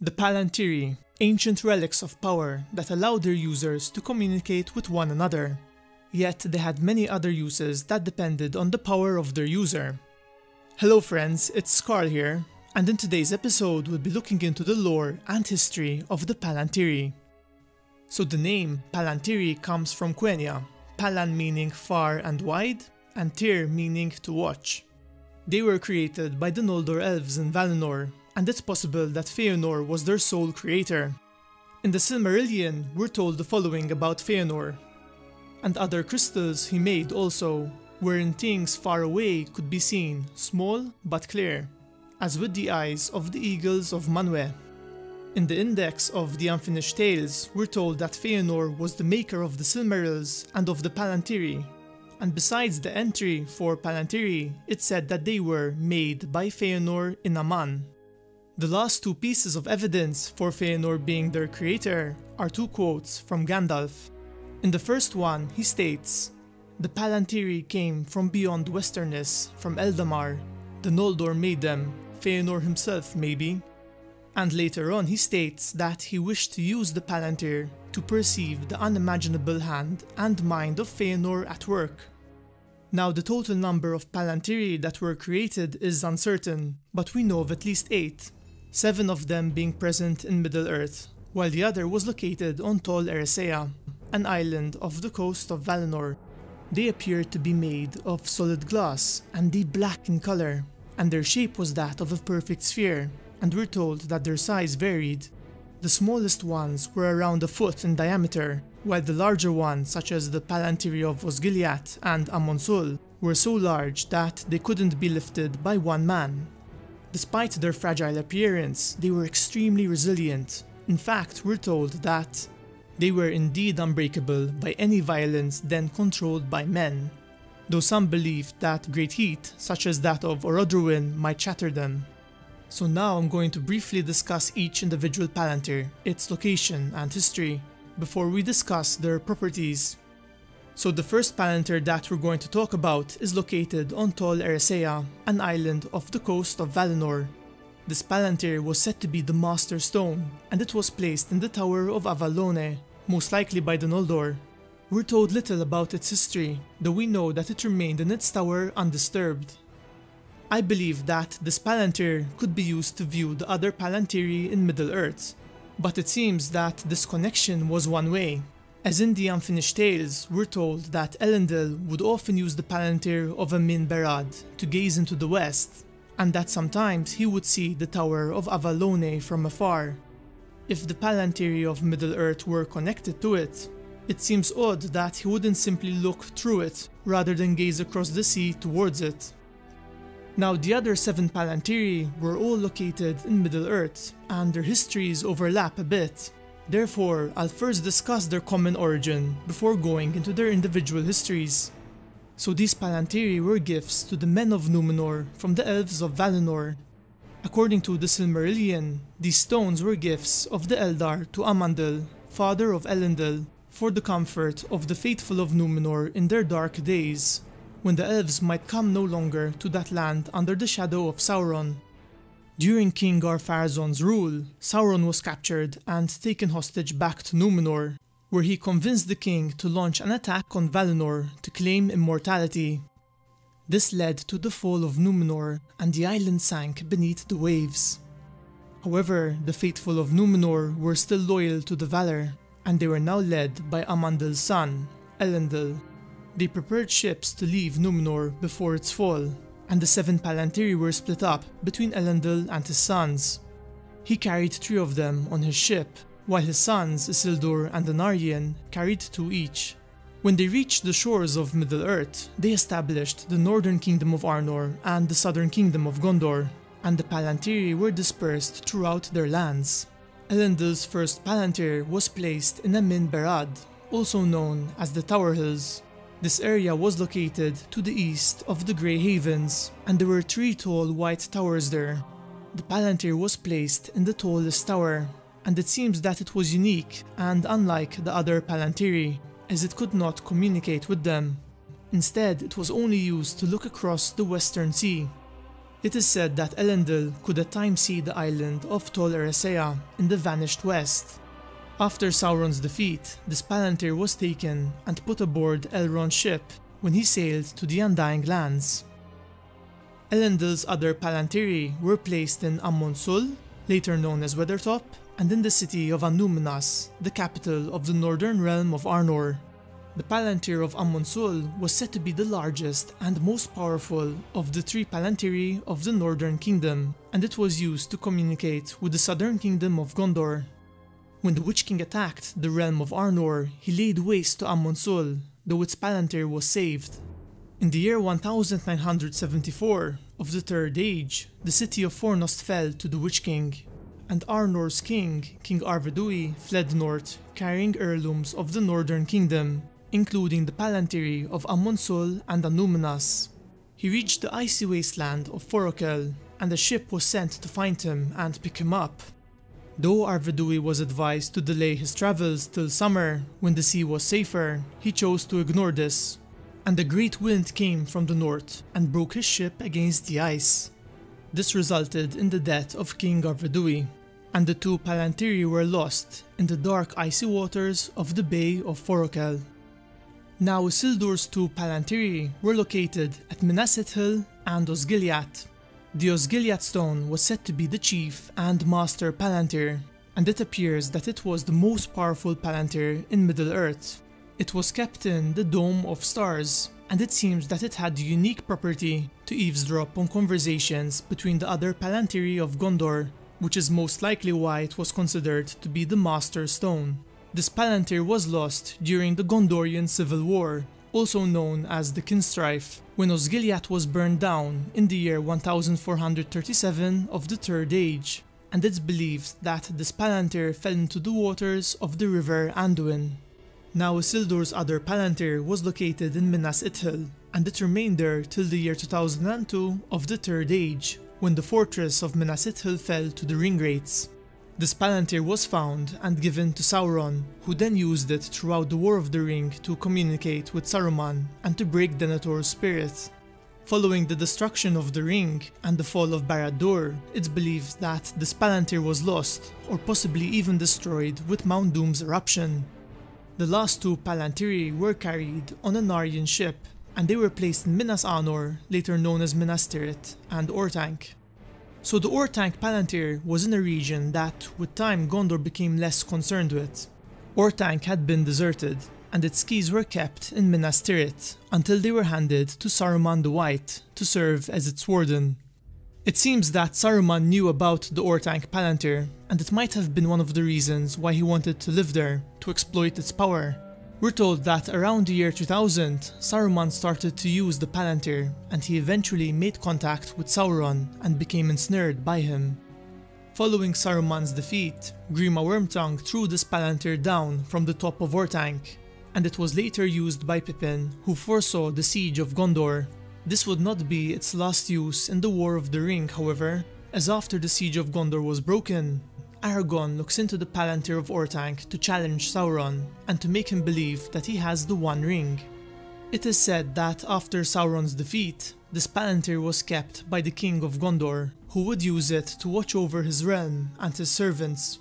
The Palantiri, ancient relics of power that allowed their users to communicate with one another. Yet they had many other uses that depended on the power of their user. Hello friends, it's Carl here, and in today's episode we'll be looking into the lore and history of the Palantiri. So the name Palantiri comes from Quenya, Palan meaning far and wide, and Tir meaning to watch. They were created by the Noldor elves in Valinor, and it's possible that Feanor was their sole creator. In the Silmarillion, we're told the following about Feanor. And other crystals he made also, wherein things far away could be seen, small but clear, as with the eyes of the eagles of Manwë. In the index of the Unfinished Tales, we're told that Feanor was the maker of the Silmarils and of the Palantiri, and besides the entry for Palantiri, it said that they were made by Feanor in Aman, the last two pieces of evidence for Feanor being their creator are two quotes from Gandalf. In the first one, he states, The Palantiri came from beyond Westernesse, from Eldamar. The Noldor made them, Feanor himself maybe. And later on he states that he wished to use the Palantir to perceive the unimaginable hand and mind of Feanor at work. Now the total number of Palantiri that were created is uncertain, but we know of at least 8, seven of them being present in Middle-earth, while the other was located on Tol Eressëa, an island off the coast of Valinor. They appeared to be made of solid glass and deep black in color, and their shape was that of a perfect sphere, and we're told that their size varied. The smallest ones were around a foot in diameter, while the larger ones, such as the Palantiri of Osgiliath and Amon Sul, were so large that they couldn't be lifted by one man. Despite their fragile appearance, they were extremely resilient. In fact, we're told that they were indeed unbreakable by any violence then controlled by men, though some believed that great heat, such as that of Orodruin, might shatter them. So now I'm going to briefly discuss each individual Palantir, its location and history, before we discuss their properties so the first Palantir that we're going to talk about is located on Tol Eressëa, an island off the coast of Valinor. This Palantir was said to be the Master Stone, and it was placed in the Tower of Avallone, most likely by the Noldor. We're told little about its history, though we know that it remained in its tower undisturbed. I believe that this Palantir could be used to view the other Palantiri in Middle-earth, but it seems that this connection was one way, as in the Unfinished Tales, we're told that Elendil would often use the Palantir of Emyn Beraid to gaze into the west, and that sometimes he would see the Tower of Avallone from afar. If the palantir of Middle-earth were connected to it, it seems odd that he wouldn't simply look through it rather than gaze across the sea towards it. Now the other seven Palantiri were all located in Middle-earth, and their histories overlap a bit, Therefore, I'll first discuss their common origin before going into their individual histories. So these Palantiri were gifts to the men of Numenor from the elves of Valinor. According to the Silmarillion, these stones were gifts of the Eldar to Amandil, father of Elendil, for the comfort of the faithful of Numenor in their dark days, when the elves might come no longer to that land under the shadow of Sauron. During King Ar-Pharazôn's rule, Sauron was captured and taken hostage back to Numenor, where he convinced the king to launch an attack on Valinor to claim immortality. This led to the fall of Numenor and the island sank beneath the waves. However, the faithful of Numenor were still loyal to the Valar, and they were now led by Amandil's son, Elendil. They prepared ships to leave Numenor before its fall, and the seven Palantiri were split up between Elendil and his sons. He carried three of them on his ship, while his sons Isildur and Anarion carried two each. When they reached the shores of Middle-earth, they established the northern kingdom of Arnor and the southern kingdom of Gondor, and the Palantiri were dispersed throughout their lands. Elendil's first Palantir was placed in Emyn Beraid, also known as the Tower Hills, this area was located to the east of the Grey Havens, and there were three tall white towers there. The Palantir was placed in the tallest tower, and it seems that it was unique and unlike the other Palantiri, as it could not communicate with them. Instead, it was only used to look across the Western Sea. It is said that Elendil could at times see the island of Tol Eressëa in the vanished west. After Sauron's defeat, the palantir was taken and put aboard Elrond's ship when he sailed to the Undying Lands. Elendil's other palantiri were placed in Amon Sul, later known as Weathertop, and in the city of Annúminas, the capital of the northern realm of Arnor. The Palantir of Amon Sul was said to be the largest and most powerful of the three Palantiri of the Northern Kingdom, and it was used to communicate with the Southern Kingdom of Gondor. When the Witch King attacked the realm of Arnor, he laid waste to Amon Sul, though its Palantir was saved. In the year 1974 of the Third Age, the city of Fornost fell to the Witch King, and Arnor's king, King Arvedui, fled north, carrying heirlooms of the Northern Kingdom, including the Palantiri of Amon Sul and Annúminas. He reached the icy wasteland of Forochel, and a ship was sent to find him and pick him up. Though Arvedui was advised to delay his travels till summer, when the sea was safer, he chose to ignore this, and a great wind came from the north and broke his ship against the ice. This resulted in the death of King Arvedui, and the two Palantiri were lost in the dark icy waters of the Bay of Forochel. Now Isildur's two Palantiri were located at Minas Ithil and Osgiliath. The Osgiliath stone was said to be the chief and master Palantir, and it appears that it was the most powerful Palantir in Middle-earth. It was kept in the Dome of Stars, and it seems that it had the unique property to eavesdrop on conversations between the other Palantiri of Gondor, which is most likely why it was considered to be the Master Stone. This Palantir was lost during the Gondorian Civil War, also known as the Kinstrife, when Osgiliath was burned down in the year 1437 of the Third Age, and it's believed that this Palantir fell into the waters of the river Anduin. Now Isildur's other Palantir was located in Minas Ithil, and it remained there till the year 2002 of the Third Age, when the fortress of Minas Ithil fell to the Ringwraiths. This Palantir was found and given to Sauron, who then used it throughout the War of the Ring to communicate with Saruman and to break Denethor's spirit. Following the destruction of the ring and the fall of Barad-dûr, it's believed that this Palantir was lost, or possibly even destroyed with Mount Doom's eruption. The last two Palantiri were carried on Anarion's ship, and they were placed in Minas Anor, later known as Minas Tirith, and Orthanc. So the Orthanc Palantir was in a region that, with time, Gondor became less concerned with. Orthanc had been deserted, and its keys were kept in Minas Tirith until they were handed to Saruman the White to serve as its warden. It seems that Saruman knew about the Orthanc Palantir, and it might have been one of the reasons why he wanted to live there, to exploit its power. We're told that around the year 2000, Saruman started to use the Palantir, and he eventually made contact with Sauron and became ensnared by him. Following Saruman's defeat, Grima Wormtongue threw this Palantir down from the top of Orthanc, and it was later used by Pippin, who foresaw the siege of Gondor. This would not be its last use in the War of the Ring, however, as after the siege of Gondor was broken, Aragorn looks into the Palantir of Orthanc to challenge Sauron and to make him believe that he has the One Ring. It is said that after Sauron's defeat, this Palantir was kept by the King of Gondor, who would use it to watch over his realm and his servants.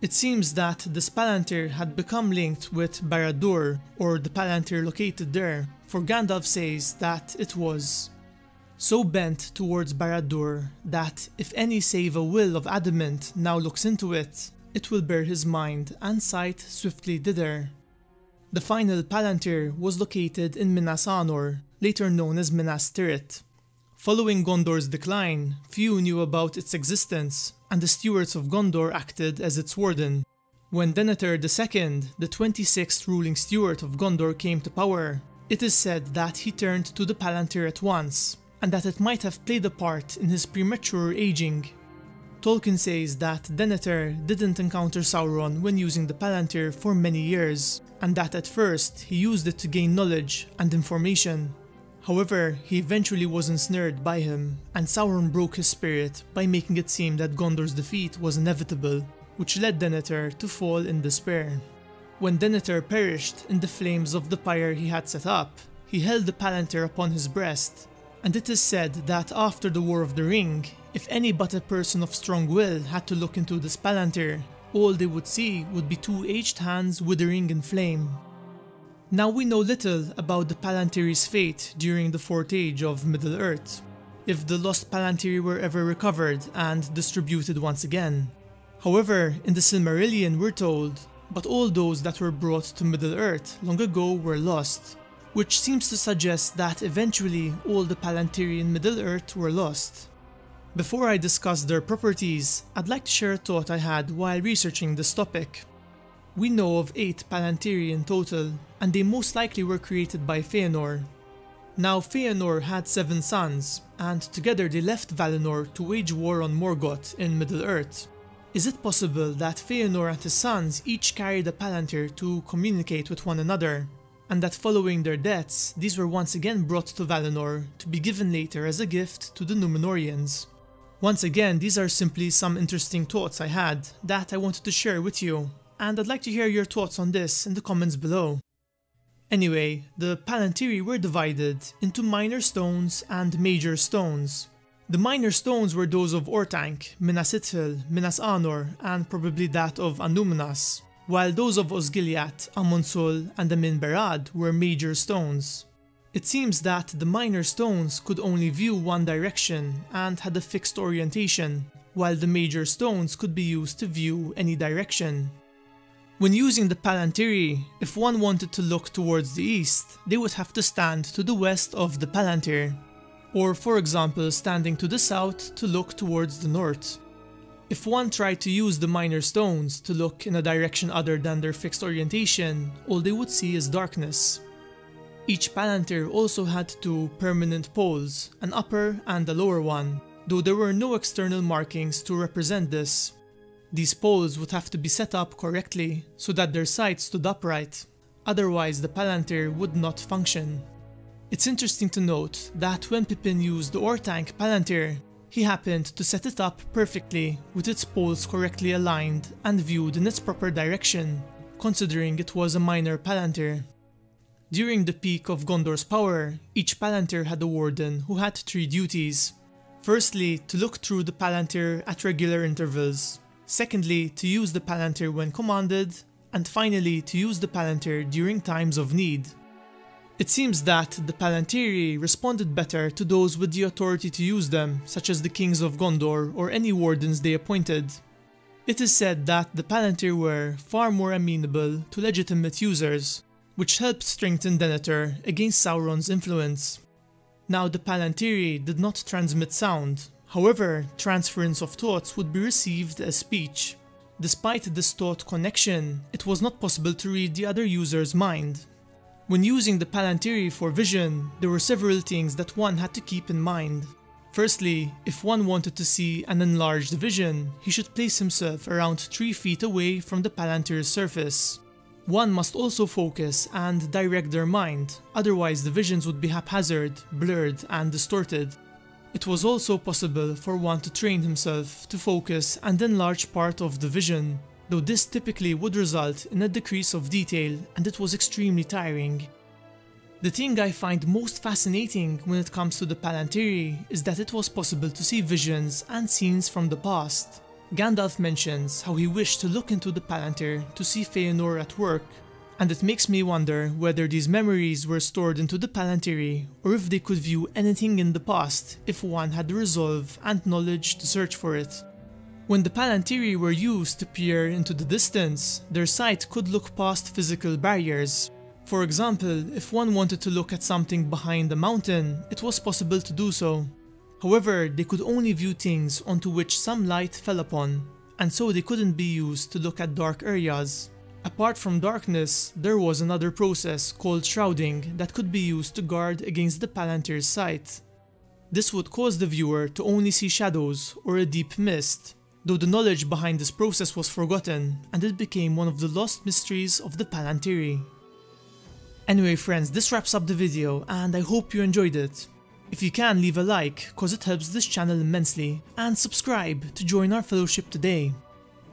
It seems that this Palantir had become linked with Barad-dûr, or the Palantir located there, for Gandalf says that it was so bent towards Barad-dûr that if any save a will of adamant now looks into it, it will bear his mind and sight swiftly thither. The final Palantir was located in Minas Anor, later known as Minas Tirith. Following Gondor's decline, few knew about its existence, and the stewards of Gondor acted as its warden. When Denethor II, the 26th ruling steward of Gondor, came to power, it is said that he turned to the Palantir at once, and that it might have played a part in his premature aging. Tolkien says that Denethor didn't encounter Sauron when using the Palantir for many years, and that at first he used it to gain knowledge and information. However, he eventually was ensnared by him, and Sauron broke his spirit by making it seem that Gondor's defeat was inevitable, which led Denethor to fall in despair. When Denethor perished in the flames of the pyre he had set up, he held the Palantir upon his breast and it is said that after the War of the Ring, if any but a person of strong will had to look into this Palantir, all they would see would be two aged hands withering in flame. Now we know little about the Palantiri's fate during the Fourth Age of Middle-earth, if the lost Palantiri were ever recovered and distributed once again. However, in the Silmarillion we're told, but all those that were brought to Middle-earth long ago were lost, which seems to suggest that eventually all the Palantiri in Middle-earth were lost. Before I discuss their properties, I'd like to share a thought I had while researching this topic. We know of 8 Palantiri in total, and they most likely were created by Feanor. Now Feanor had 7 sons, and together they left Valinor to wage war on Morgoth in Middle-earth. Is it possible that Feanor and his sons each carried a Palantir to communicate with one another, and that following their deaths, these were once again brought to Valinor to be given later as a gift to the Numenoreans. Once again, these are simply some interesting thoughts I had that I wanted to share with you, and I'd like to hear your thoughts on this in the comments below. Anyway, the Palantiri were divided into minor stones and major stones. The minor stones were those of Orthanc, Minas Ithil, Minas Anor, and probably that of Annúminas, while those of Osgiliath, Amon Sûl, and Emyn Beraid were major stones. It seems that the minor stones could only view one direction and had a fixed orientation, while the major stones could be used to view any direction. When using the Palantiri, if one wanted to look towards the east, they would have to stand to the west of the Palantir, or for example standing to the south to look towards the north. If one tried to use the minor stones to look in a direction other than their fixed orientation, all they would see is darkness. Each Palantir also had two permanent poles, an upper and a lower one, though there were no external markings to represent this. These poles would have to be set up correctly so that their sides stood upright, otherwise the Palantir would not function. It's interesting to note that when Pippin used the Orthanc Palantir, he happened to set it up perfectly with its poles correctly aligned and viewed in its proper direction, considering it was a minor Palantir. During the peak of Gondor's power, each Palantir had a warden who had three duties. Firstly, to look through the Palantir at regular intervals, secondly to use the Palantir when commanded, and finally to use the Palantir during times of need. It seems that the Palantiri responded better to those with the authority to use them, such as the kings of Gondor or any wardens they appointed. It is said that the Palantir were far more amenable to legitimate users, which helped strengthen Denethor against Sauron's influence. Now the Palantiri did not transmit sound, However, transference of thoughts would be received as speech. Despite this thought connection, it was not possible to read the other user's mind. When using the Palantiri for vision, there were several things that one had to keep in mind. Firstly, if one wanted to see an enlarged vision, he should place himself around 3 feet away from the Palantir's surface. One must also focus and direct their mind, otherwise the visions would be haphazard, blurred and distorted. It was also possible for one to train himself to focus and enlarge part of the vision, though this typically would result in a decrease of detail and it was extremely tiring. The thing I find most fascinating when it comes to the Palantiri is that it was possible to see visions and scenes from the past. Gandalf mentions how he wished to look into the Palantir to see Feanor at work, and it makes me wonder whether these memories were stored into the Palantiri or if they could view anything in the past if one had the resolve and knowledge to search for it. When the Palantiri were used to peer into the distance, their sight could look past physical barriers. For example, if one wanted to look at something behind a mountain, it was possible to do so. However, they could only view things onto which some light fell upon, and so they couldn't be used to look at dark areas. Apart from darkness, there was another process called shrouding that could be used to guard against the Palantir's sight. This would cause the viewer to only see shadows or a deep mist, though the knowledge behind this process was forgotten and it became one of the lost mysteries of the Palantiri. Anyway friends, this wraps up the video and I hope you enjoyed it. If you can, leave a like, cause it helps this channel immensely, and subscribe to join our fellowship today.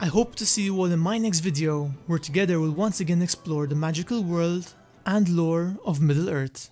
I hope to see you all in my next video, where together we'll once again explore the magical world and lore of Middle-earth.